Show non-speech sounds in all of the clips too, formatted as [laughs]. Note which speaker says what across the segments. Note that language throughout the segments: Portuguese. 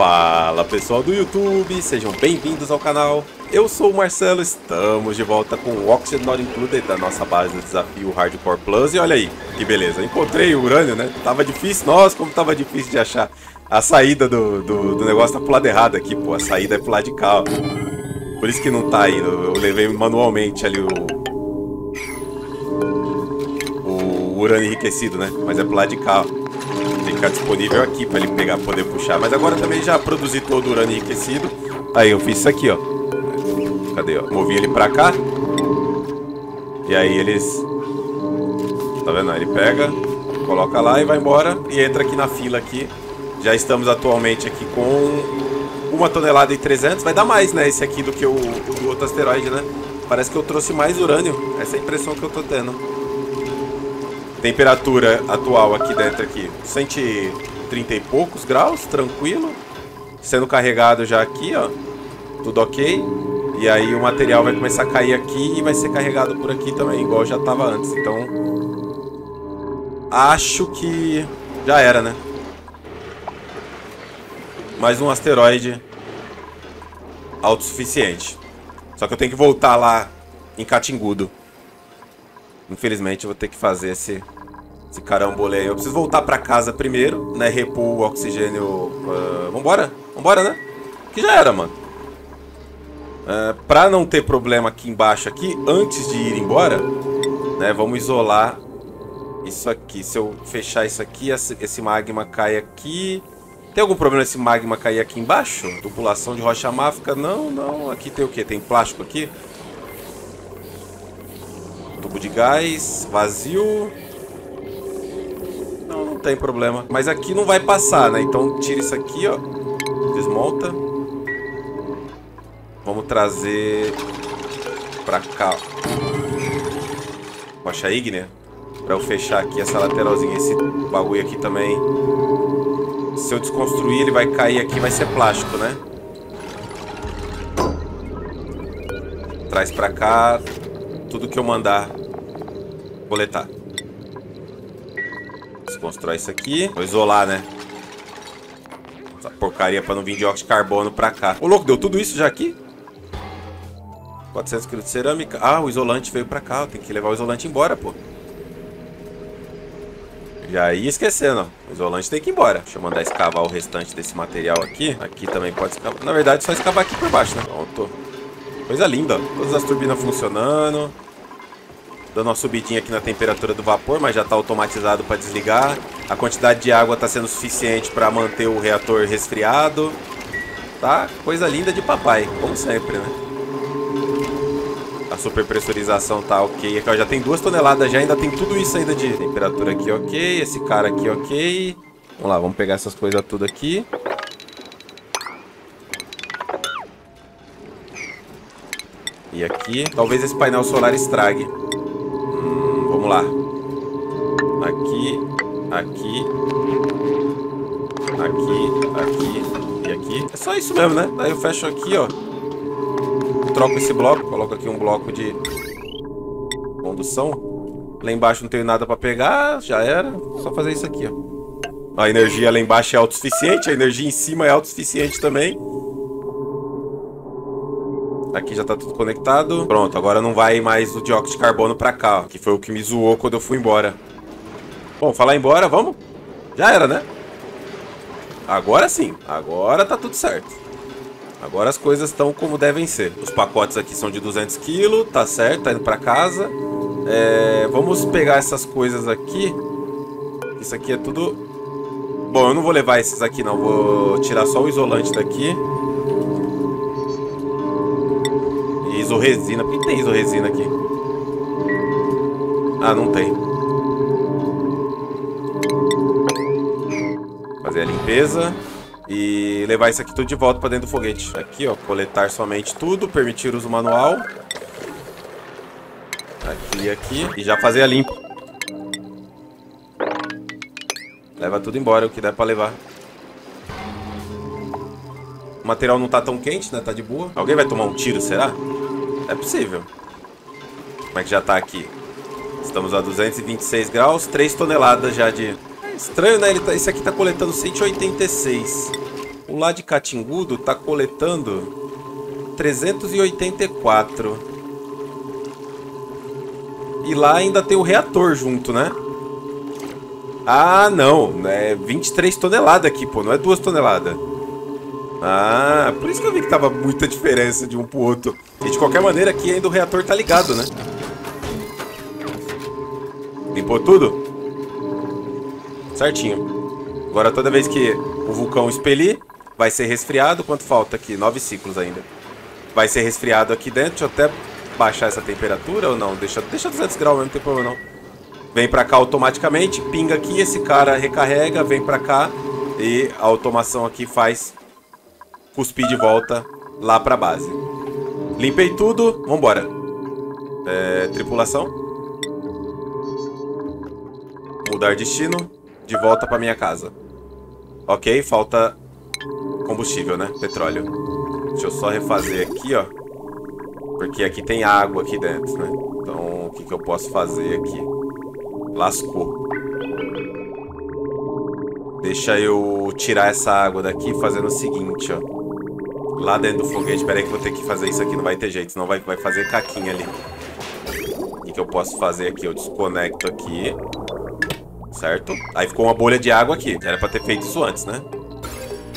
Speaker 1: Fala pessoal do YouTube, sejam bem-vindos ao canal. Eu sou o Marcelo, estamos de volta com o Oxygen Not Included da nossa base do desafio Hardcore Plus. E olha aí, que beleza, encontrei o urânio, né? Tava difícil, nossa, como tava difícil de achar. A saída do, do, do negócio tá pro lado errado aqui, pô, a saída é pro lado de cá, ó. Por isso que não tá aí, eu levei manualmente ali o... O urânio enriquecido, né? Mas é pro lado de cá, ó ficar disponível aqui para ele pegar, poder puxar. Mas agora também já produzi todo o urânio enriquecido. Aí eu fiz isso aqui, ó. Cadê, ó? Movi ele pra cá. E aí eles... Tá vendo? Ele pega, coloca lá e vai embora. E entra aqui na fila aqui. Já estamos atualmente aqui com uma tonelada e 300. Vai dar mais, né? Esse aqui do que o, o outro asteroide, né? Parece que eu trouxe mais urânio. Essa é a impressão que eu tô tendo. Temperatura atual aqui dentro aqui, 130 e poucos graus, tranquilo. Sendo carregado já aqui, ó. Tudo ok. E aí o material vai começar a cair aqui e vai ser carregado por aqui também, igual já estava antes. Então, acho que já era, né? Mais um asteroide autossuficiente. Só que eu tenho que voltar lá em Catingudo. Infelizmente eu vou ter que fazer esse, esse carambolê aí. Eu preciso voltar pra casa primeiro, né? Repor o oxigênio. Uh, vambora? Vambora, né? Que já era, mano. Uh, pra não ter problema aqui embaixo aqui, antes de ir embora, né? Vamos isolar isso aqui. Se eu fechar isso aqui, esse magma cai aqui. Tem algum problema esse magma cair aqui embaixo? Tubulação de rocha máfica? Não, não. Aqui tem o quê? Tem plástico aqui? Tubo de gás, vazio. Não, não tem problema. Mas aqui não vai passar, né? Então tira isso aqui, ó. Desmonta. Vamos trazer pra cá. Rocha ígnea. Pra eu fechar aqui essa lateralzinha. Esse bagulho aqui também. Se eu desconstruir, ele vai cair aqui vai ser plástico, né? Traz pra cá tudo que eu mandar coletar. Desconstrói isso aqui. Vou isolar, né? Essa porcaria pra não vir dióxido de carbono pra cá. Ô, louco, deu tudo isso já aqui? 400 kg de cerâmica. Ah, o isolante veio pra cá. Tem que levar o isolante embora, pô. Já ia esquecendo, ó. O isolante tem que ir embora. Deixa eu mandar escavar o restante desse material aqui. Aqui também pode escavar. Na verdade, só escavar aqui por baixo, né? Pronto. Coisa linda. Todas as turbinas funcionando. Dando uma subidinha aqui na temperatura do vapor, mas já está automatizado para desligar. A quantidade de água está sendo suficiente para manter o reator resfriado. Tá? Coisa linda de papai, como sempre, né? A superpressurização tá ok. Aqui, ó, já tem duas toneladas já, ainda tem tudo isso ainda de temperatura aqui ok. Esse cara aqui ok. Vamos lá, vamos pegar essas coisas tudo aqui. E aqui, talvez esse painel solar estrague. Lá. Aqui, aqui, aqui, aqui e aqui. É só isso mesmo, né? Daí eu fecho aqui, ó. Troco esse bloco, coloco aqui um bloco de condução. Lá embaixo não tenho nada pra pegar, já era. Só fazer isso aqui, ó. A energia lá embaixo é autossuficiente, a energia em cima é autossuficiente também. Aqui já tá tudo conectado. Pronto, agora não vai mais o dióxido de carbono pra cá, ó, que foi o que me zoou quando eu fui embora. Bom, falar embora, vamos? Já era, né? Agora sim, agora tá tudo certo. Agora as coisas estão como devem ser. Os pacotes aqui são de 200 kg, tá certo, tá indo pra casa. É, vamos pegar essas coisas aqui. Isso aqui é tudo... Bom, eu não vou levar esses aqui não, vou tirar só o isolante daqui. Isoresina. Por que tem isoresina aqui? Ah, não tem. Fazer a limpeza. E levar isso aqui tudo de volta para dentro do foguete. Aqui, ó. Coletar somente tudo. Permitir uso manual. Aqui e aqui. E já fazer a limpa. Leva tudo embora, o que der para levar. O material não tá tão quente, né? Tá de boa. Alguém vai tomar um tiro, será? É possível. Como é que já tá aqui? Estamos a 226 graus, 3 toneladas já de... É estranho, né? Ele tá... Esse aqui tá coletando 186. Um lá de Catingudo tá coletando 384. E lá ainda tem o reator junto, né? Ah, não. É 23 toneladas aqui, pô. Não é 2 toneladas. Ah, por isso que eu vi que tava muita diferença de um pro outro. E de qualquer maneira, aqui ainda o reator tá ligado, né? Limpou tudo? Certinho. Agora toda vez que o vulcão expelir, vai ser resfriado. Quanto falta aqui? Nove ciclos ainda. Vai ser resfriado aqui dentro. Deixa eu até baixar essa temperatura ou não? Deixa, deixa 200 graus mesmo, não tem problema não. Vem pra cá automaticamente, pinga aqui, esse cara recarrega, vem pra cá e a automação aqui faz cuspir de volta lá pra base. Limpei tudo, vambora. É, tripulação. Mudar destino, de volta pra minha casa. Ok, falta combustível, né? Petróleo. Deixa eu só refazer aqui, ó. Porque aqui tem água aqui dentro, né? Então, o que, que eu posso fazer aqui? Lascou. Deixa eu tirar essa água daqui fazendo o seguinte, ó. Lá dentro do foguete. Pera aí que vou ter que fazer isso aqui. Não vai ter jeito, senão vai, vai fazer caquinha ali. O que, que eu posso fazer aqui? Eu desconecto aqui. Certo? Aí ficou uma bolha de água aqui. Era pra ter feito isso antes, né?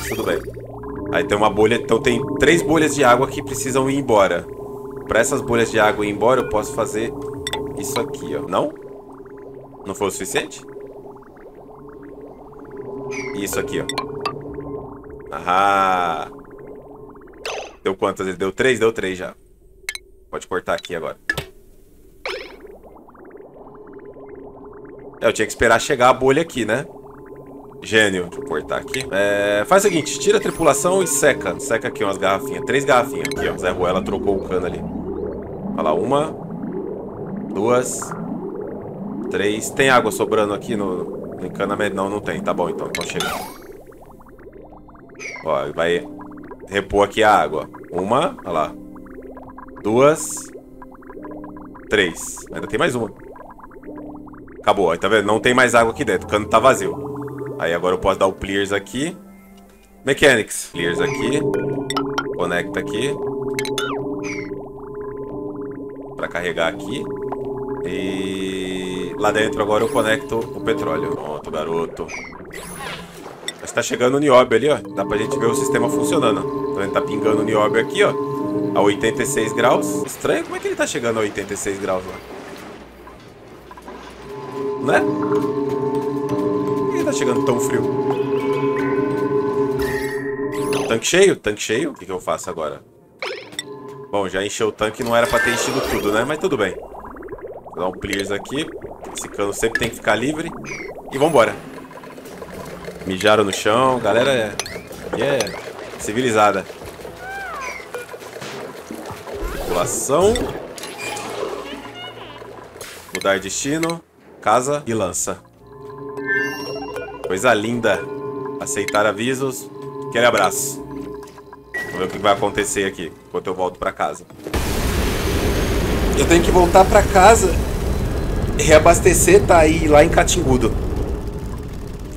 Speaker 1: Tudo bem. Aí tem uma bolha... Então tem três bolhas de água que precisam ir embora. Para essas bolhas de água ir embora, eu posso fazer isso aqui, ó. Não? Não foi o suficiente? Isso aqui, ó. Ahá. Deu quantas? Ele deu três? Deu três já. Pode cortar aqui agora. É, eu tinha que esperar chegar a bolha aqui, né? Gênio. Deixa eu cortar aqui. É, faz o seguinte, tira a tripulação e seca. Seca aqui umas garrafinhas. Três garrafinhas. Aqui, ó. Zé Ruela trocou o cano ali. Olha lá, uma. Duas. Três. Tem água sobrando aqui no, no encanamento? Não, não tem. Tá bom, então. Então chega. Ó, vai repor aqui a água. Uma. Olha lá. Duas. Três. Ainda tem mais uma. Acabou, aí tá vendo? Não tem mais água aqui dentro. O cano tá vazio. Aí agora eu posso dar o clears aqui. Mechanics. Clears aqui. Conecta aqui. Pra carregar aqui. E... Lá dentro agora eu conecto o petróleo. Pronto, garoto. Está chegando o nióbio ali, ó. Dá pra gente ver o sistema funcionando. Então ele tá pingando o nióbio aqui, ó. A 86 graus. Estranho como é que ele tá chegando a 86 graus lá. Né? tá chegando tão frio? Tanque cheio? Tanque cheio? O que, que eu faço agora? Bom, já encheu o tanque, não era pra ter enchido tudo, né? Mas tudo bem. Vou dar um clears aqui. Esse cano sempre tem que ficar livre. E vambora. Mijaram no chão. Galera é... é civilizada. População. Mudar destino. Casa e lança. Coisa linda. Aceitar avisos. Aquele abraço. Vamos ver o que vai acontecer aqui enquanto eu volto pra casa. Eu tenho que voltar pra casa. Reabastecer tá aí lá em Catingudo.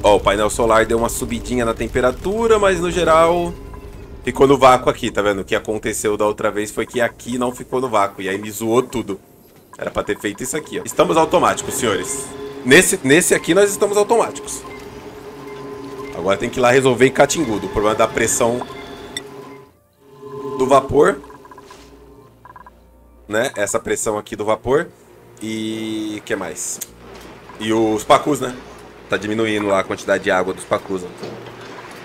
Speaker 1: Ó, o painel solar deu uma subidinha na temperatura, mas no geral ficou no vácuo aqui, tá vendo? O que aconteceu da outra vez foi que aqui não ficou no vácuo e aí me zoou tudo. Era pra ter feito isso aqui, ó. Estamos automáticos, senhores. Nesse, nesse aqui nós estamos automáticos. Agora tem que ir lá resolver em Catingudo. O problema da pressão do vapor. Né? Essa pressão aqui do vapor. E... o que mais? E os pacus, né? Tá diminuindo lá a quantidade de água dos pacus.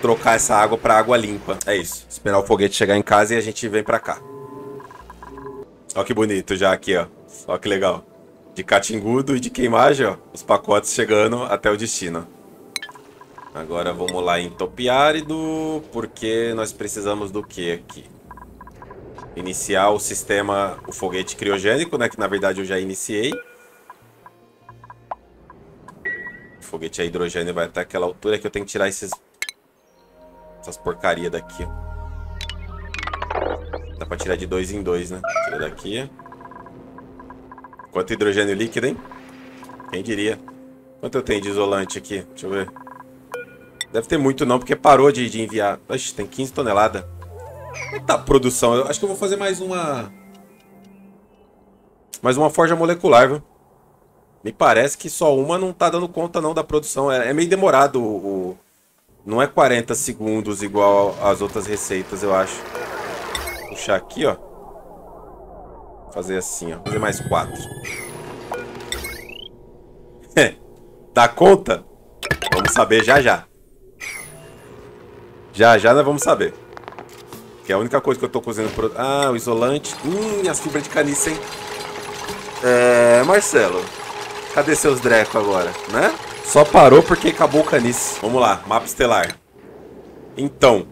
Speaker 1: Trocar essa água pra água limpa. É isso. Esperar o foguete chegar em casa e a gente vem pra cá. Olha que bonito já aqui, ó. Olha que legal. De catingudo e de queimagem, ó. Os pacotes chegando até o destino. Agora vamos lá em topiárido, porque nós precisamos do que aqui? Iniciar o sistema, o foguete criogênico, né? Que na verdade eu já iniciei. Foguete a hidrogênio vai até aquela altura que eu tenho que tirar esses... Essas porcaria daqui, Dá pra tirar de dois em dois, né? Tira daqui. Quanto hidrogênio líquido, hein? Quem diria? Quanto eu tenho de isolante aqui? Deixa eu ver. Deve ter muito não, porque parou de, de enviar. Oxe, tem 15 toneladas. Que tá produção? Eu acho que eu vou fazer mais uma... Mais uma forja molecular, viu? Me parece que só uma não tá dando conta não da produção. É, é meio demorado o, o... Não é 40 segundos igual às outras receitas, eu acho. Puxar aqui, ó. Fazer assim, ó. Fazer mais quatro. Dá conta? Vamos saber já já. Já já nós vamos saber. Que é a única coisa que eu tô cozinhando. Pro... Ah, o isolante. Hum, as fibras de caniça, hein? É, Marcelo. Cadê seus dreco agora, né? Só parou porque acabou o canice. Vamos lá, mapa estelar. Então.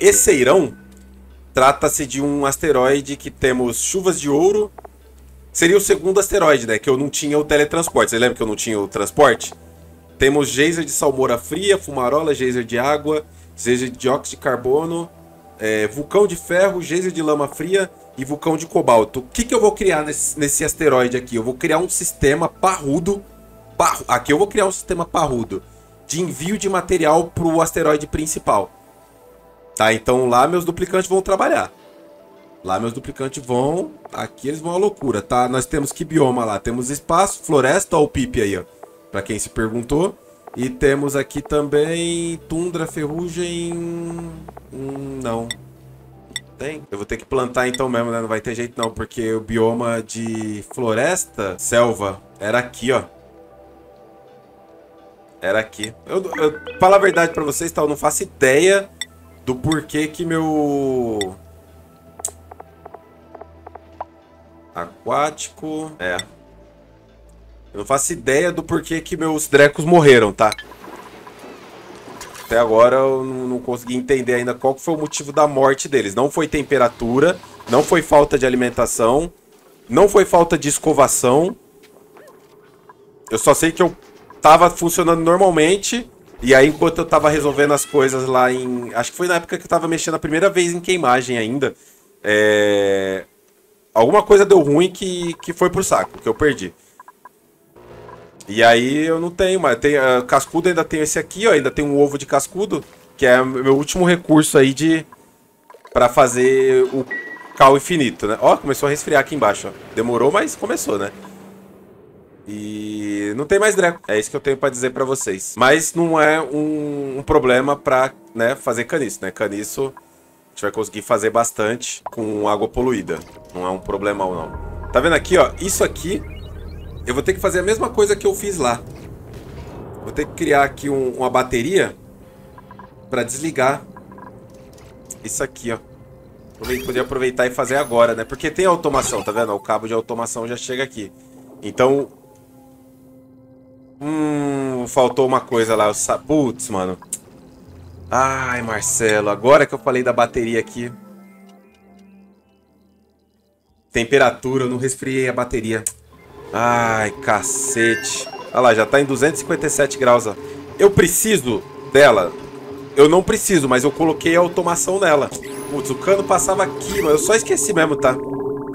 Speaker 1: Esse Eirão trata-se de um asteroide que temos chuvas de ouro. Seria o segundo asteroide, né? Que eu não tinha o teletransporte. Você lembra que eu não tinha o transporte? Temos geyser de salmoura fria, fumarola, geyser de água, geyser de dióxido de carbono, é, vulcão de ferro, geyser de lama fria e vulcão de cobalto. O que, que eu vou criar nesse, nesse asteroide aqui? Eu vou criar um sistema parrudo. Parru, aqui eu vou criar um sistema parrudo de envio de material para o asteroide principal. Tá, então lá meus duplicantes vão trabalhar. Lá meus duplicantes vão... Aqui eles vão à loucura, tá? Nós temos que bioma lá? Temos espaço, floresta, ó o pipe aí, ó. Pra quem se perguntou. E temos aqui também tundra, ferrugem... Hum, não. Tem. Eu vou ter que plantar então mesmo, né? Não vai ter jeito não, porque o bioma de floresta, selva, era aqui, ó. Era aqui. Eu, eu falar a verdade pra vocês, tá? Eu não faço ideia do porquê que meu... Aquático... É. Eu não faço ideia do porquê que meus drecos morreram, tá? Até agora eu não, não consegui entender ainda qual foi o motivo da morte deles. Não foi temperatura, não foi falta de alimentação, não foi falta de escovação. Eu só sei que eu tava funcionando normalmente e aí, enquanto eu tava resolvendo as coisas lá em. Acho que foi na época que eu tava mexendo a primeira vez em queimagem ainda. É... Alguma coisa deu ruim que, que foi pro saco, que eu perdi. E aí eu não tenho mais. Tem, uh, cascudo ainda tem esse aqui, ó. Ainda tem um ovo de cascudo, que é meu último recurso aí de. Pra fazer o cal infinito, né? Ó, começou a resfriar aqui embaixo, ó. Demorou, mas começou, né? E não tem mais Dreco. É isso que eu tenho para dizer para vocês. Mas não é um, um problema para né, fazer caniço, né? Caniço a gente vai conseguir fazer bastante com água poluída. Não é um problema não. Tá vendo aqui, ó? Isso aqui eu vou ter que fazer a mesma coisa que eu fiz lá. Vou ter que criar aqui um, uma bateria para desligar isso aqui, ó. Podia aproveitar e fazer agora, né? Porque tem automação, tá vendo? O cabo de automação já chega aqui. Então, Hum, faltou uma coisa lá. Putz, mano. Ai, Marcelo, agora que eu falei da bateria aqui. Temperatura, eu não resfriei a bateria. Ai, cacete. Olha lá, já tá em 257 graus, ó. Eu preciso dela? Eu não preciso, mas eu coloquei a automação nela. Putz, o cano passava aqui, mas eu só esqueci mesmo, tá?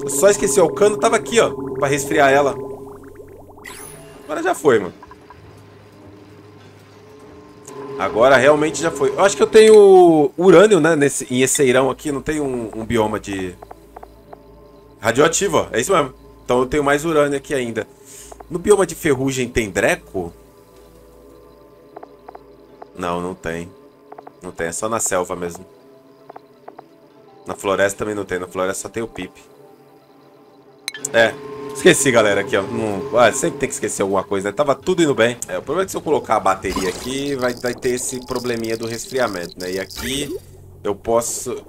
Speaker 1: Eu só esqueci, ó, o cano tava aqui, ó, pra resfriar ela. Agora já foi, mano. Agora realmente já foi. Eu acho que eu tenho urânio, né? Nesse, em Eceirão aqui, não tem um, um bioma de... Radioativo, ó. É isso mesmo. Então eu tenho mais urânio aqui ainda. No bioma de ferrugem tem dreco? Não, não tem. Não tem, é só na selva mesmo. Na floresta também não tem, na floresta só tem o pipe. É, Esqueci, galera, aqui, ó. Não, ah, sempre tem que esquecer alguma coisa, né? Tava tudo indo bem. É, o problema é que se eu colocar a bateria aqui, vai, vai ter esse probleminha do resfriamento, né? E aqui eu posso...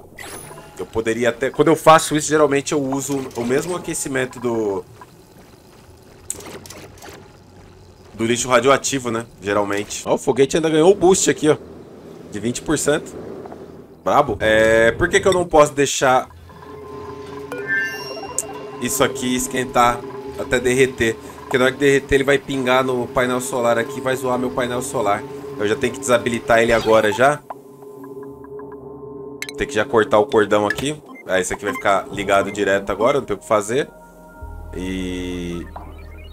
Speaker 1: Eu poderia até... Quando eu faço isso, geralmente eu uso o mesmo aquecimento do... Do lixo radioativo, né? Geralmente. Ó, o foguete ainda ganhou o boost aqui, ó. De 20%. Brabo. É... Por que que eu não posso deixar isso aqui esquentar até derreter. Porque na hora que derreter ele vai pingar no painel solar aqui vai zoar meu painel solar. Eu já tenho que desabilitar ele agora já. Tem que já cortar o cordão aqui. Ah, esse aqui vai ficar ligado direto agora, não tem o que fazer. E...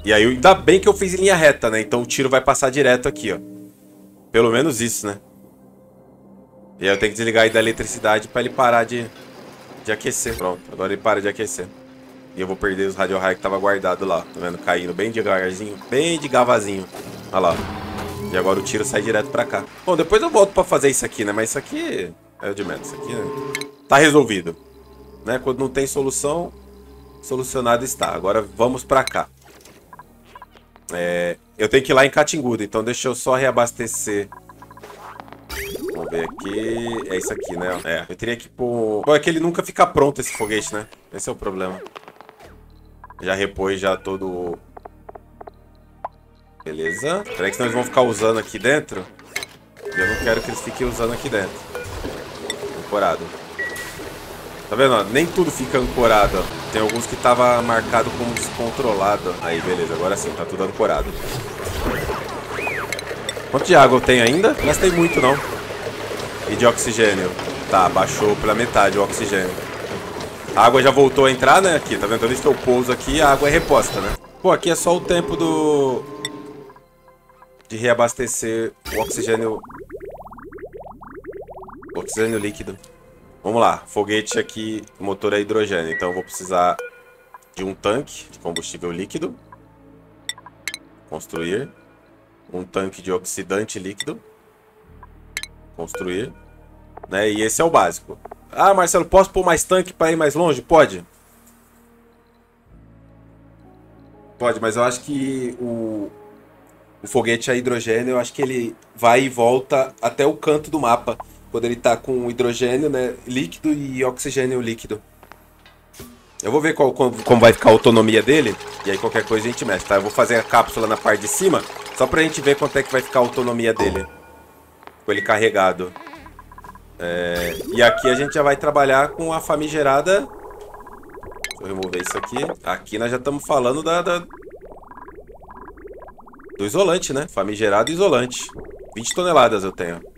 Speaker 1: E aí, ainda bem que eu fiz em linha reta, né? Então o tiro vai passar direto aqui, ó. Pelo menos isso, né? E aí eu tenho que desligar aí da eletricidade pra ele parar de, de aquecer. Pronto, agora ele para de aquecer. E eu vou perder os radio que tava guardado lá. Tá vendo? Caindo bem devagarzinho, bem de gavazinho. Olha lá. E agora o tiro sai direto pra cá. Bom, depois eu volto pra fazer isso aqui, né? Mas isso aqui é o de menos. Aqui né? tá resolvido. Né? Quando não tem solução, solucionado está. Agora vamos pra cá. É, eu tenho que ir lá em Catingudo, então deixa eu só reabastecer. Vamos ver aqui. É isso aqui, né? É, eu teria que pôr... Bom, é que ele nunca fica pronto esse foguete, né? Esse é o problema. Já repôs já todo... Beleza. Peraí que senão eles vão ficar usando aqui dentro. E eu não quero que eles fiquem usando aqui dentro. Ancorado. Tá vendo? Ó? Nem tudo fica ancorado. Tem alguns que tava marcado como descontrolado. Aí, beleza. Agora sim, tá tudo ancorado. Quanto de água eu tenho ainda? Não gastei muito, não. E de oxigênio? Tá, baixou pela metade o oxigênio. A água já voltou a entrar, né? Aqui, tá vendo? Toda vez que eu pouso aqui, a água é reposta, né? Pô, aqui é só o tempo do... De reabastecer o oxigênio... Oxigênio líquido. Vamos lá, foguete aqui, motor a hidrogênio. Então eu vou precisar de um tanque de combustível líquido. Construir. Um tanque de oxidante líquido. Construir. Né? E esse é o básico. Ah, Marcelo, posso pôr mais tanque para ir mais longe? Pode. Pode, mas eu acho que o, o foguete a hidrogênio, eu acho que ele vai e volta até o canto do mapa quando ele tá com hidrogênio né, líquido e oxigênio líquido. Eu vou ver qual, como, como, vai ficar a autonomia dele, e aí qualquer coisa a gente mexe, tá? Eu vou fazer a cápsula na parte de cima, só pra gente ver quanto é que vai ficar a autonomia dele. Com ele carregado. É, e aqui a gente já vai trabalhar com a famigerada... Deixa eu remover isso aqui. Aqui nós já estamos falando da, da... Do isolante, né? Famigerado isolante. 20 toneladas eu tenho.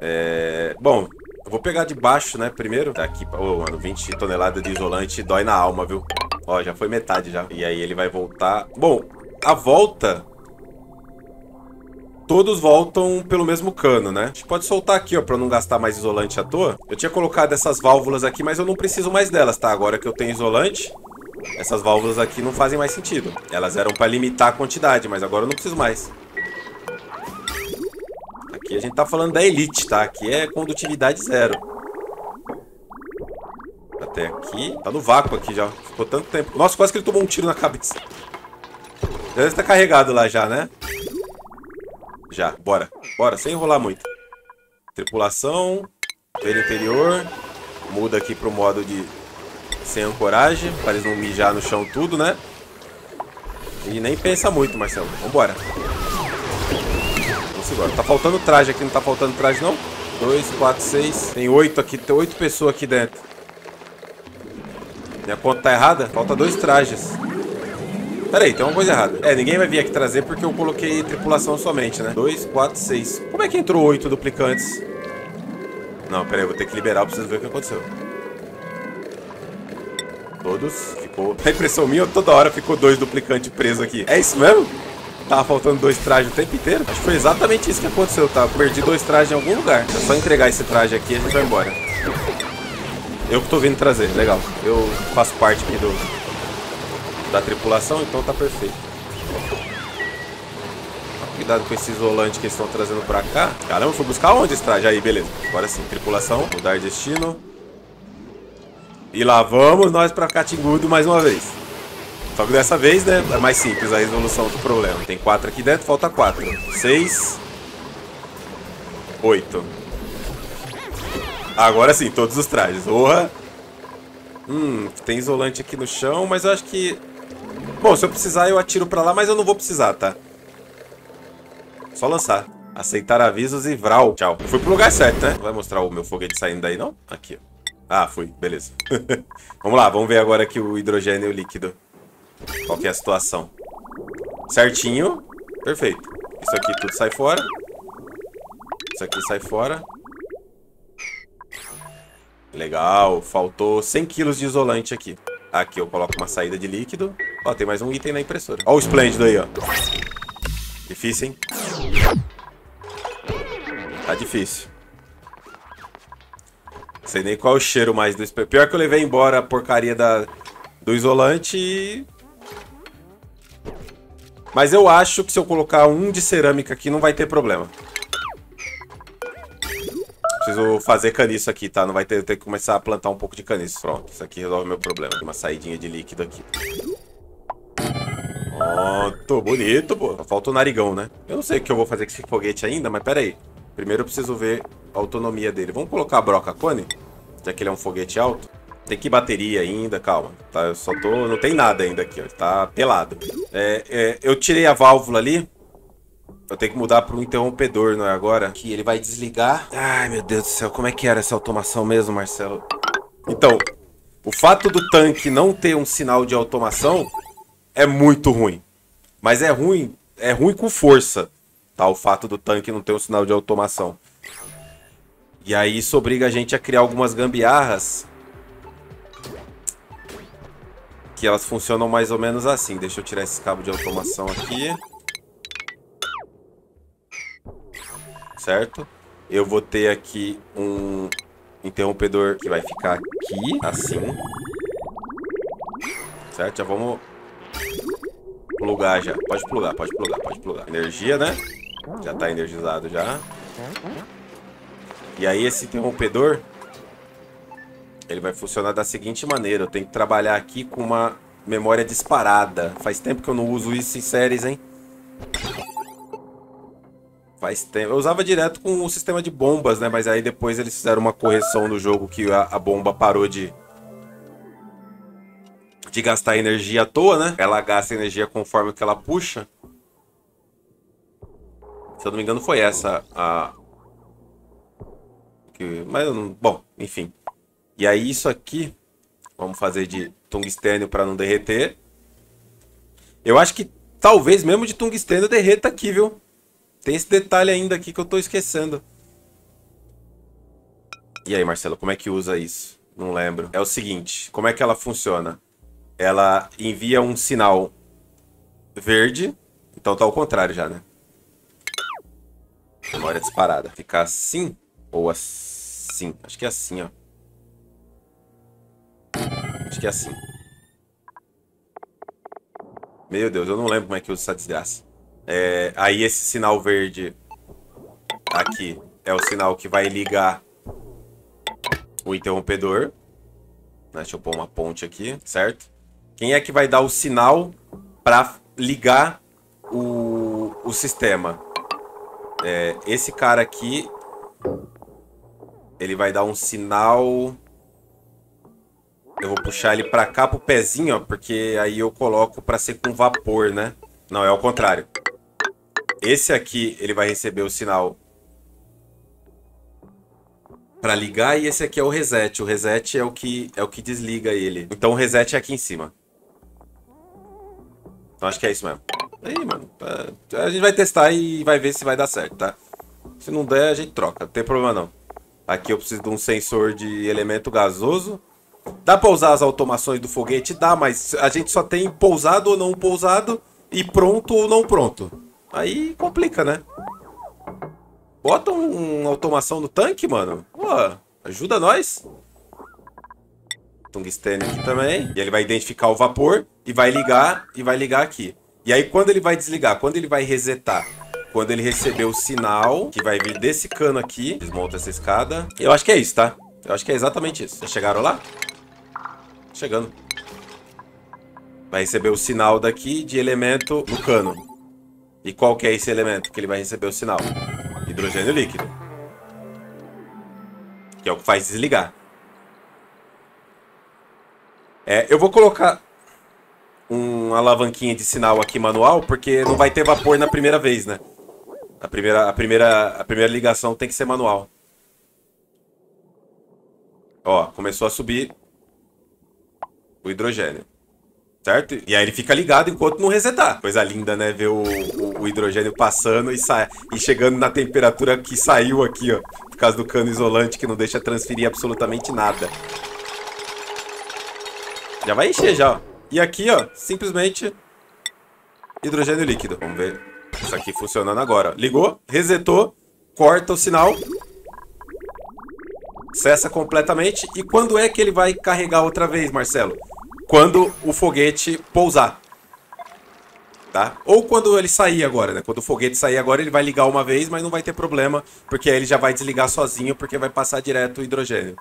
Speaker 1: É... Bom, vou pegar de baixo, né, primeiro. Tá aqui, oh, mano, 20 toneladas de isolante dói na alma, viu? Ó, já foi metade já. E aí ele vai voltar... Bom, a volta... Todos voltam pelo mesmo cano, né? A gente pode soltar aqui, ó, pra não gastar mais isolante à toa. Eu tinha colocado essas válvulas aqui, mas eu não preciso mais delas, tá? Agora que eu tenho isolante, essas válvulas aqui não fazem mais sentido. Elas eram pra limitar a quantidade, mas agora eu não preciso mais. Aqui a gente tá falando da Elite, tá? Aqui é condutividade zero. Até aqui. Tá no vácuo aqui já. Ficou tanto tempo. Nossa, quase que ele tomou um tiro na cabeça. Já está carregado lá já, né? Já, bora. Bora, sem enrolar muito. Tripulação. Ver interior. Muda aqui pro modo de sem ancoragem. Para eles não mijar no chão tudo, né? E nem pensa muito, Marcelo. Vambora agora. Tá faltando traje aqui, não tá faltando traje não? 2, 4, 6. Tem 8 aqui, tem 8 pessoas aqui dentro. Minha conta tá errada? Falta dois trajes. Pera aí, tem uma coisa errada. É, ninguém vai vir aqui trazer porque eu coloquei tripulação somente, né? 2, 4, 6. Como é que entrou 8 duplicantes? Não, pera aí, vou ter que liberar, eu preciso ver o que aconteceu. Todos. Ficou... A impressão minha, toda hora ficou dois duplicantes presos aqui. É isso mesmo? Tava faltando dois trajes o tempo inteiro. Acho que foi exatamente isso que aconteceu, tá? Perdi dois trajes em algum lugar. É só entregar esse traje aqui e a gente vai embora. Eu que tô vindo trazer, legal. Eu faço parte aqui do da tripulação, então tá perfeito. Cuidado com esse isolante que eles estão trazendo pra cá. Caramba, fui buscar onde esse traje? Aí, beleza. Agora sim, tripulação, mudar destino. E lá vamos nós pra Catingudo mais uma vez. Só que dessa vez, né, é mais simples a resolução do problema. Tem quatro aqui dentro, falta quatro. Seis. Oito. Agora sim, todos os trajes. Orra. Hum, tem isolante aqui no chão, mas eu acho que... Bom, se eu precisar, eu atiro pra lá, mas eu não vou precisar, tá? Só lançar. Aceitar avisos e vral. Tchau. Eu fui pro lugar certo, né? Não vai mostrar o meu foguete saindo daí, não? Aqui, ó. Ah, fui. Beleza. [laughs] vamos lá, vamos ver agora aqui o hidrogênio líquido. Qual é a situação? Certinho. Perfeito. Isso aqui tudo sai fora. Isso aqui sai fora. Legal. Faltou 100 kg de isolante aqui. Aqui eu coloco uma saída de líquido. Ó, tem mais um item na impressora. Ó o esplêndido aí, ó. Difícil, hein? Tá difícil. Sei nem qual é o cheiro mais do. Pior que eu levei embora a porcaria da, do isolante e... Mas eu acho que se eu colocar um de cerâmica aqui não vai ter problema. Preciso fazer caniço aqui, tá? Não vai ter, ter que começar a plantar um pouco de caniço. Pronto, isso aqui resolve meu problema. Uma saidinha de líquido aqui. Pronto, bonito, pô. Só falta o narigão, né? Eu não sei o que eu vou fazer com esse foguete ainda, mas pera aí. Primeiro eu preciso ver a autonomia dele. Vamos colocar a broca cone? Já que ele é um foguete alto. Tem que bateria ainda, calma. Tá, eu só tô... Não tem nada ainda aqui, ó. Tá pelado. É, é, eu tirei a válvula ali. Eu tenho que mudar para um interrompedor, não é agora? Que ele vai desligar. Ai, meu Deus do céu, como é que era essa automação mesmo, Marcelo? Então, o fato do tanque não ter um sinal de automação é muito ruim. Mas é ruim, é ruim com força, tá? O fato do tanque não ter um sinal de automação. E aí isso obriga a gente a criar algumas gambiarras que elas funcionam mais ou menos assim. Deixa eu tirar esse cabo de automação aqui. certo? Eu vou ter aqui um interrompedor que vai ficar aqui, assim. Certo? Já vamos plugar já. Pode plugar, pode plugar, pode plugar. Energia, né? Já tá energizado já. E aí esse interrompedor, ele vai funcionar da seguinte maneira. Eu tenho que trabalhar aqui com uma memória disparada. Faz tempo que eu não uso isso em séries, hein? Faz tempo. Eu usava direto com o sistema de bombas, né? Mas aí depois eles fizeram uma correção no jogo que a, a bomba parou de. de gastar energia à toa, né? Ela gasta energia conforme que ela puxa. Se eu não me engano, foi essa a. Que... Mas, bom, enfim. E aí, isso aqui. Vamos fazer de tungstênio para não derreter. Eu acho que talvez mesmo de tungstênio derreta aqui, viu? Tem esse detalhe ainda aqui que eu tô esquecendo. E aí, Marcelo, como é que usa isso? Não lembro. É o seguinte, como é que ela funciona? Ela envia um sinal verde. Então tá ao contrário já, né? Memória disparada. Ficar assim ou assim? Acho que é assim, ó. Acho que é assim. Meu Deus, eu não lembro como é que usa essa desgraça. É, aí esse sinal verde aqui é o sinal que vai ligar o interrompedor. Deixa eu pôr uma ponte aqui, certo? Quem é que vai dar o sinal para ligar o, o sistema? É, esse cara aqui, ele vai dar um sinal... Eu vou puxar ele para cá pro pezinho, ó, porque aí eu coloco para ser com vapor, né? Não, é o contrário. Esse aqui, ele vai receber o sinal para ligar e esse aqui é o reset. O reset é o que é o que desliga ele. Então o reset é aqui em cima. Então acho que é isso mesmo. Aí, mano, é, a gente vai testar e vai ver se vai dar certo, tá? Se não der, a gente troca, não tem problema não. Aqui eu preciso de um sensor de elemento gasoso. Dá pra usar as automações do foguete? Dá, mas a gente só tem pousado ou não pousado e pronto ou não pronto. Aí complica, né? Bota um, uma automação no tanque, mano. Pô, ajuda nós. Tungstênio aqui também. E ele vai identificar o vapor e vai ligar e vai ligar aqui. E aí quando ele vai desligar, quando ele vai resetar, quando ele receber o sinal, que vai vir desse cano aqui, desmonta essa escada. Eu acho que é isso, tá? Eu acho que é exatamente isso. Já chegaram lá? Chegando. Vai receber o sinal daqui de elemento no cano. E qual que é esse elemento que ele vai receber o sinal? Hidrogênio líquido. Que é o que faz desligar. É, eu vou colocar uma alavanquinha de sinal aqui manual, porque não vai ter vapor na primeira vez, né? A primeira, a primeira, a primeira ligação tem que ser manual. Ó, começou a subir o hidrogênio certo? E aí ele fica ligado enquanto não resetar. Coisa linda, né? Ver o, o, o hidrogênio passando e, sa e chegando na temperatura que saiu aqui, ó. Por causa do cano isolante que não deixa transferir absolutamente nada. Já vai encher já, ó. E aqui, ó, simplesmente hidrogênio líquido. Vamos ver isso aqui funcionando agora. Ligou, resetou, corta o sinal, cessa completamente. E quando é que ele vai carregar outra vez, Marcelo? Quando o foguete pousar. Tá? Ou quando ele sair agora, né? Quando o foguete sair agora, ele vai ligar uma vez, mas não vai ter problema, porque aí ele já vai desligar sozinho, porque vai passar direto o hidrogênio.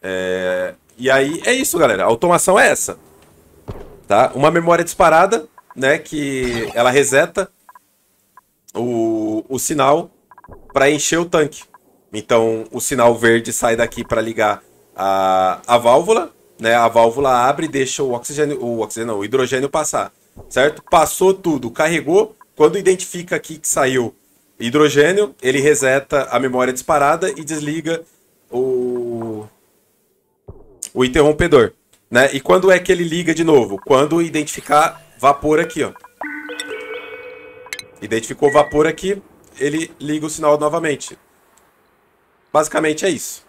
Speaker 1: É... E aí é isso, galera. A automação é essa. Tá? Uma memória disparada, né? Que ela reseta o, o sinal para encher o tanque. Então o sinal verde sai daqui para ligar a, a válvula, né? A válvula abre e deixa o oxigênio, o oxigênio, não, o hidrogênio passar, certo? Passou tudo, carregou. Quando identifica aqui que saiu hidrogênio, ele reseta a memória disparada e desliga o o interrompedor, né? E quando é que ele liga de novo? Quando identificar vapor aqui, ó. Identificou vapor aqui, ele liga o sinal novamente. Basicamente é isso.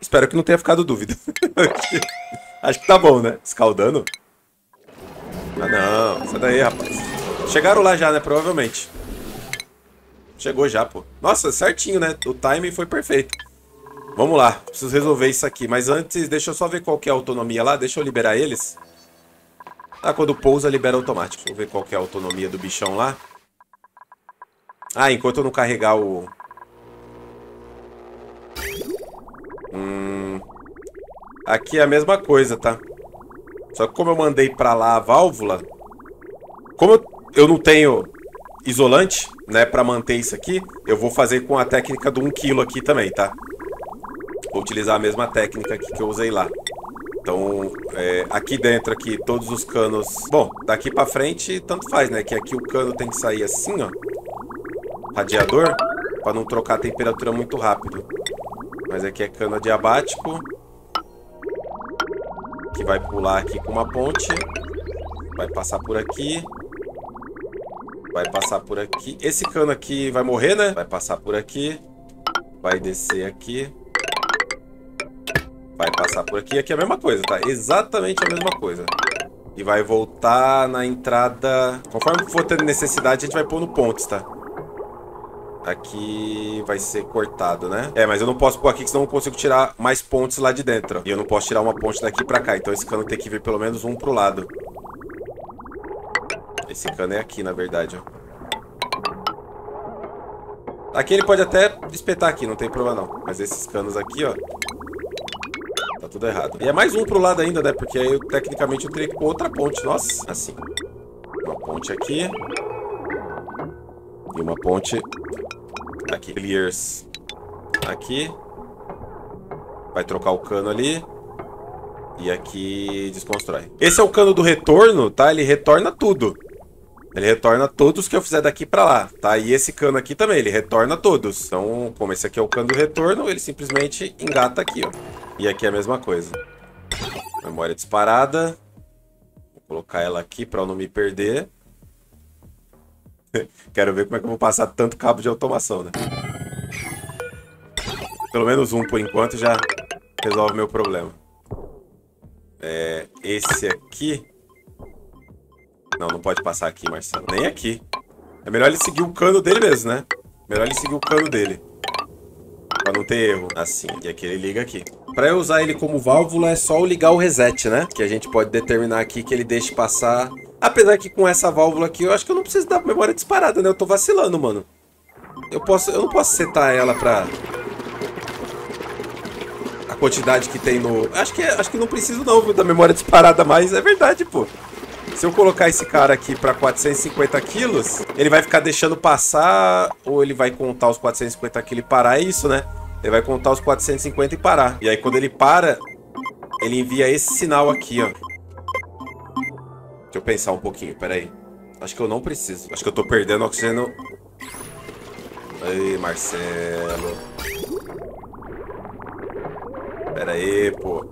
Speaker 1: Espero que não tenha ficado dúvida. [laughs] Acho que tá bom, né? Escaldando. Ah, não. Sai daí, rapaz. Chegaram lá já, né? Provavelmente. Chegou já, pô. Nossa, certinho, né? O timing foi perfeito. Vamos lá. Preciso resolver isso aqui. Mas antes, deixa eu só ver qual que é a autonomia lá. Deixa eu liberar eles. Ah, quando pousa, libera automático. Deixa eu ver qual que é a autonomia do bichão lá. Ah, enquanto eu não carregar o... Hum... Aqui é a mesma coisa, tá? Só que como eu mandei pra lá a válvula... Como eu não tenho isolante, né, pra manter isso aqui, eu vou fazer com a técnica do 1 kg aqui também, tá? Vou utilizar a mesma técnica aqui que eu usei lá. Então, é, aqui dentro, aqui, todos os canos... Bom, daqui pra frente, tanto faz, né? Que aqui o cano tem que sair assim, ó. Radiador, pra não trocar a temperatura muito rápido. Mas aqui é cano adiabático. Que vai pular aqui com uma ponte. Vai passar por aqui. Vai passar por aqui. Esse cano aqui vai morrer, né? Vai passar por aqui. Vai descer aqui. Vai passar por aqui. Aqui é a mesma coisa, tá? Exatamente a mesma coisa. E vai voltar na entrada... Conforme for tendo necessidade, a gente vai pôr no pontos, tá? Aqui vai ser cortado, né? É, mas eu não posso pôr aqui, senão eu não consigo tirar mais pontes lá de dentro. E eu não posso tirar uma ponte daqui pra cá. Então esse cano tem que vir pelo menos um pro lado. Esse cano é aqui, na verdade, ó. Aqui ele pode até espetar aqui, não tem problema não. Mas esses canos aqui, ó, Tá tudo errado. E é mais um pro lado ainda, né? Porque aí, eu, tecnicamente, eu teria que pôr outra ponte. Nossa, assim. Uma ponte aqui. E uma ponte aqui. Clears aqui. Vai trocar o cano ali. E aqui desconstrói. Esse é o cano do retorno, tá? Ele retorna tudo. Ele retorna todos que eu fizer daqui pra lá, tá? E esse cano aqui também, ele retorna todos. Então, como esse aqui é o cano do retorno, ele simplesmente engata aqui, ó. E aqui é a mesma coisa. Memória disparada. Vou colocar ela aqui para eu não me perder. [laughs] Quero ver como é que eu vou passar tanto cabo de automação, né? Pelo menos um por enquanto já resolve meu problema. É, esse aqui... Não, não pode passar aqui, Marcelo. Nem aqui. É melhor ele seguir o cano dele mesmo, né? Melhor ele seguir o cano dele. Pra não ter erro. Assim. E aqui ele liga aqui. Pra eu usar ele como válvula é só eu ligar o reset, né? Que a gente pode determinar aqui que ele deixe passar... Apesar que com essa válvula aqui eu acho que eu não preciso da memória disparada, né? Eu tô vacilando, mano. Eu, posso, eu não posso setar ela pra... A quantidade que tem no... Acho que, acho que não preciso não, viu, da memória disparada mais. É verdade, pô. Se eu colocar esse cara aqui para 450 quilos, ele vai ficar deixando passar ou ele vai contar os 450 quilos e parar? É isso, né? Ele vai contar os 450 e parar. E aí quando ele para, ele envia esse sinal aqui, ó. Deixa eu pensar um pouquinho, peraí. Acho que eu não preciso. Acho que eu tô perdendo oxigênio. Aí, Marcelo. Pera aí, pô.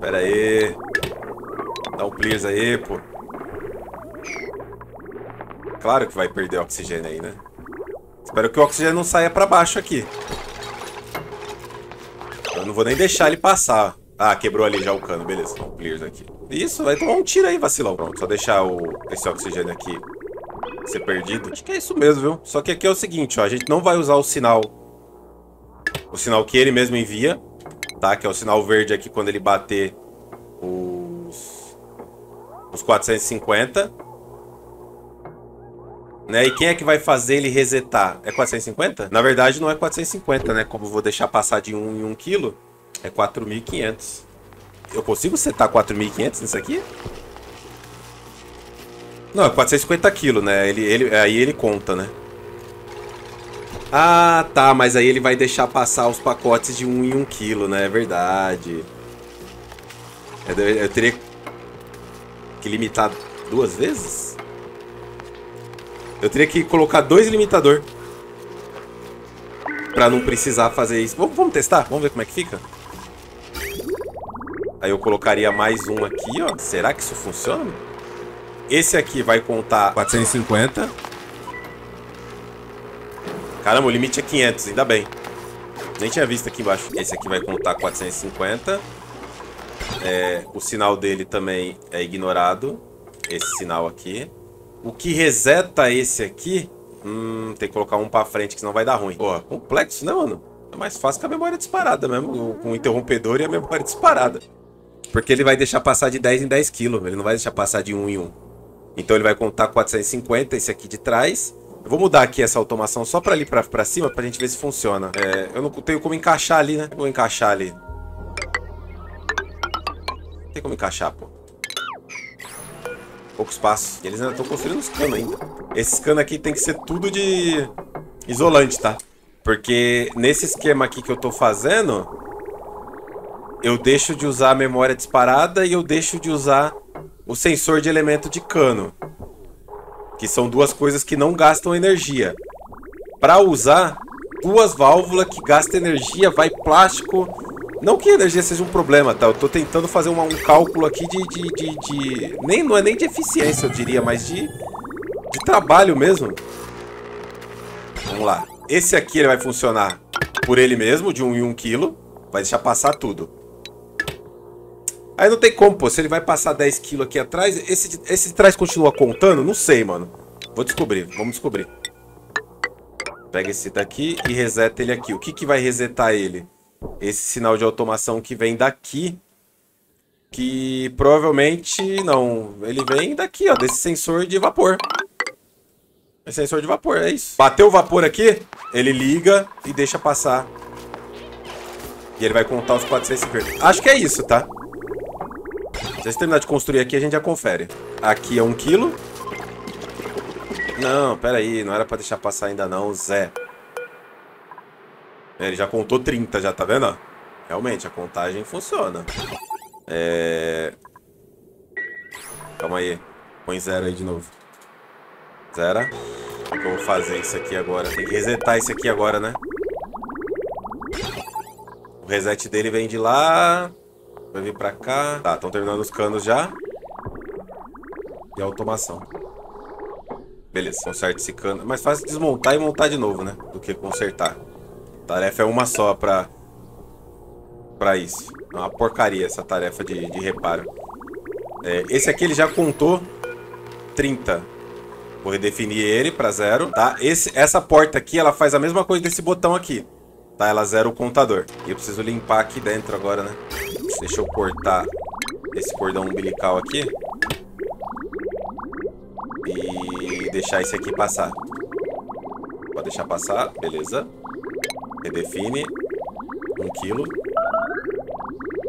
Speaker 1: Pera aí. Dá um please aí, pô. Claro que vai perder oxigênio aí, né? Espero que o oxigênio não saia pra baixo aqui. Eu não vou nem deixar ele passar. Ah, quebrou ali já o cano, beleza. Então, clears aqui. Isso, vai tomar um tiro aí, vacilão. Pronto, só deixar o, esse oxigênio aqui ser perdido. Acho que é isso mesmo, viu? Só que aqui é o seguinte, ó. A gente não vai usar o sinal... O sinal que ele mesmo envia, tá? Que é o sinal verde aqui quando ele bater os... Os 450. Né? E quem é que vai fazer ele resetar? É 450? Na verdade não é 450, né? Como eu vou deixar passar de 1 em 1 quilo, é 4.500. Eu consigo setar 4.500 nisso aqui? Não, é 450 quilos, né? Ele, ele, aí ele conta, né? Ah, tá, mas aí ele vai deixar passar os pacotes de 1 em 1 quilo, né? É verdade. Eu, eu teria que limitar duas vezes? Eu teria que colocar dois limitador. Pra não precisar fazer isso. Vamos, vamos testar? Vamos ver como é que fica? Aí eu colocaria mais um aqui, ó. Será que isso funciona? Esse aqui vai contar 450. Caramba, o limite é 500, ainda bem. Nem tinha visto aqui embaixo. Esse aqui vai contar 450. É, o sinal dele também é ignorado. Esse sinal aqui. O que reseta esse aqui... Hum, tem que colocar um pra frente, que senão vai dar ruim. Pô, complexo, né, mano? É mais fácil que a memória disparada mesmo. Com o interrompedor e a memória disparada. Porque ele vai deixar passar de 10 em 10 quilos. Ele não vai deixar passar de 1 em 1. Então ele vai contar 450, esse aqui de trás. Eu vou mudar aqui essa automação só pra ali pra, pra cima, pra gente ver se funciona. É, eu não tenho como encaixar ali, né? Vou encaixar ali. Não tem como encaixar, pô. Pouco espaço. E eles ainda estão construindo os canos ainda. Esses canos aqui tem que ser tudo de isolante, tá? Porque nesse esquema aqui que eu tô fazendo, eu deixo de usar a memória disparada e eu deixo de usar o sensor de elemento de cano. Que são duas coisas que não gastam energia. Para usar, duas válvulas que gastam energia, vai plástico. Não que a energia seja um problema, tá? Eu tô tentando fazer uma, um cálculo aqui de, de, de, de, Nem, não é nem de eficiência, eu diria, mas de, de trabalho mesmo. Vamos lá. Esse aqui ele vai funcionar por ele mesmo, de 1 um em 1 um quilo. Vai deixar passar tudo. Aí não tem como, pô. Se ele vai passar 10 kg aqui atrás, esse, esse de trás continua contando? Não sei, mano. Vou descobrir, vamos descobrir. Pega esse daqui e reseta ele aqui. O que, que vai resetar ele? Esse sinal de automação que vem daqui. Que provavelmente... Não, ele vem daqui, ó. Desse sensor de vapor. É sensor de vapor, é isso. Bateu o vapor aqui, ele liga e deixa passar. E ele vai contar os 450. Acho que é isso, tá? Se terminar de construir aqui, a gente já confere. Aqui é um quilo. Não, pera aí. Não era pra deixar passar ainda não, Zé. Ele já contou 30 já, tá vendo? Realmente, a contagem funciona. É... Calma aí. Põe zero aí de novo. Zero. O que eu vou fazer isso aqui agora? Tem que resetar isso aqui agora, né? O reset dele vem de lá... Vai vir pra cá. Tá, estão terminando os canos já. E a automação. Beleza, conserta esse cano. Mais fácil desmontar e montar de novo, né? Do que consertar. A tarefa é uma só pra... Pra isso. É uma porcaria essa tarefa de, de reparo. É, esse aqui ele já contou 30. Vou redefinir ele para zero, tá? Esse, essa porta aqui, ela faz a mesma coisa desse botão aqui. Tá? Ela zera o contador. E eu preciso limpar aqui dentro agora, né? Deixa eu cortar esse cordão umbilical aqui. E deixar esse aqui passar. Pode deixar passar, beleza. Redefine. Um quilo.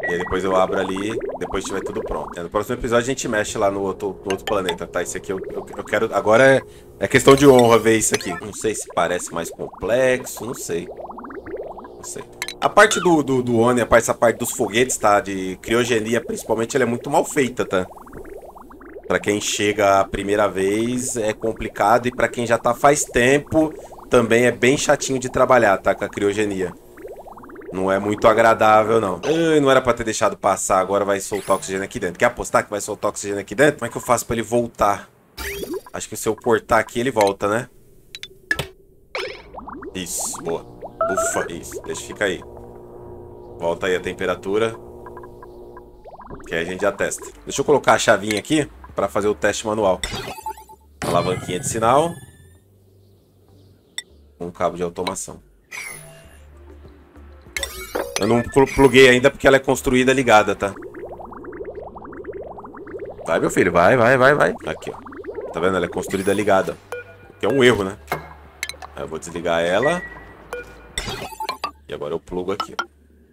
Speaker 1: E aí depois eu abro ali, depois tiver tudo pronto. No próximo episódio a gente mexe lá no outro, no outro planeta, tá? Esse aqui eu, eu, eu quero... Agora é, é questão de honra ver isso aqui. Não sei se parece mais complexo, não sei. Não sei. A parte do, do, do Oni, a parte, essa parte dos foguetes, tá? De criogenia, principalmente, ela é muito mal feita, tá? Pra quem chega a primeira vez é complicado e pra quem já tá faz tempo também é bem chatinho de trabalhar, tá? Com a criogenia. Não é muito agradável, não. Ai, não era pra ter deixado passar, agora vai soltar oxigênio aqui dentro. Quer apostar que vai soltar oxigênio aqui dentro? Como é que eu faço pra ele voltar? Acho que se eu cortar aqui, ele volta, né? Isso, boa. Ufa, isso. Deixa ficar aí. Volta aí a temperatura. Que aí a gente já testa. Deixa eu colocar a chavinha aqui para fazer o teste manual. Alavanquinha de sinal. Um cabo de automação. Eu não pluguei ainda porque ela é construída ligada, tá? Vai, meu filho, vai, vai, vai, vai. Aqui, ó. Tá vendo? Ela é construída ligada. Que é um erro, né? Aí eu vou desligar ela. E agora eu plugo aqui.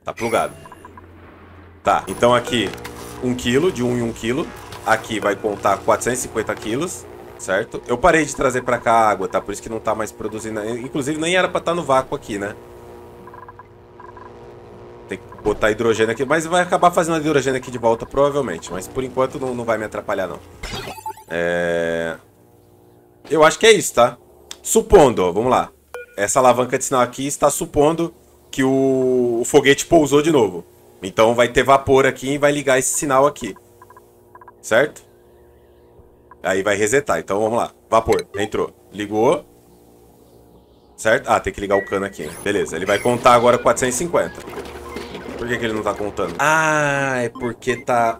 Speaker 1: Tá plugado. Tá, então aqui 1 kg, de 1 em 1 kg. Aqui vai contar 450 quilos, certo? Eu parei de trazer pra cá a água, tá? Por isso que não tá mais produzindo. Inclusive nem era pra estar tá no vácuo aqui, né? Tem que botar hidrogênio aqui, mas vai acabar fazendo hidrogênio aqui de volta, provavelmente. Mas por enquanto não, não vai me atrapalhar, não. É... Eu acho que é isso, tá? Supondo, ó, vamos lá. Essa alavanca de sinal aqui está supondo que o, o foguete pousou de novo. Então vai ter vapor aqui e vai ligar esse sinal aqui. Certo? Aí vai resetar. Então vamos lá. Vapor. Entrou. Ligou. Certo? Ah, tem que ligar o cano aqui. Beleza. Ele vai contar agora 450. Por que, que ele não tá contando? Ah, é porque tá...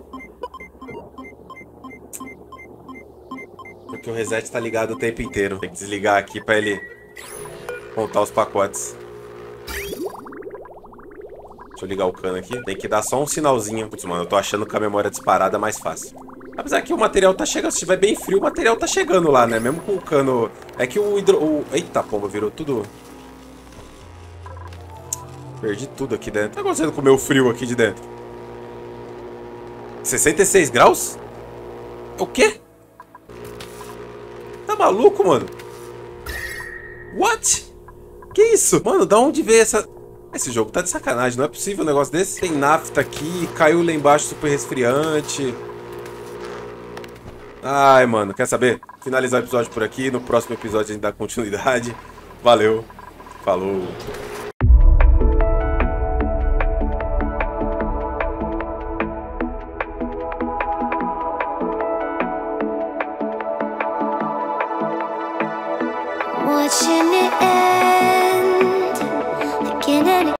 Speaker 1: Porque o reset tá ligado o tempo inteiro. Tem que desligar aqui pra ele contar os pacotes. Deixa eu ligar o cano aqui. Tem que dar só um sinalzinho. Putz, mano, eu tô achando que a memória disparada é mais fácil. Apesar que o material tá chegando, se estiver bem frio, o material tá chegando lá, né? Mesmo com o cano... É que o hidro... O... Eita, pomba, virou tudo... Perdi tudo aqui dentro. O que tá acontecendo com o meu frio aqui de dentro? 66 graus? O quê? Tá maluco, mano? What? Isso? Mano, da onde veio essa... Esse jogo tá de sacanagem, não é possível um negócio desse. Tem nafta aqui, caiu lá embaixo super resfriante. Ai, mano, quer saber? Finalizar o episódio por aqui. No próximo episódio a gente dá continuidade. Valeu. Falou.